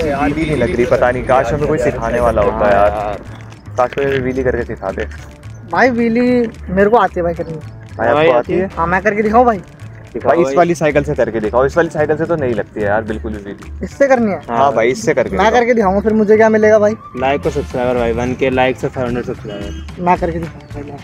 यार भी नहीं लग रही पता नहीं काश हमें कोई सिखाने वाला होता यार। काश कोई व्हीली करके सिखा दे भाई व्हीली मेरे को आती है भाई करनी भाई आपको आती है? हाँ। मैं करके दिखाऊँ भाई? भाई इस वाली साइकिल से करके दिखाओ। इस वाली साइकिल से तो नहीं लगती है यार बिल्कुल भी इससे करनी है? हाँ भाई इससे करके मैं करके दिखाऊँगा फिर मुझे क्या मिलेगा भाई? लाइक को सब्सक्राइबर भाई वन के लाइक से फाइव हंड्रेड सब्सक्राइबर मैं करके दिखाऊँगा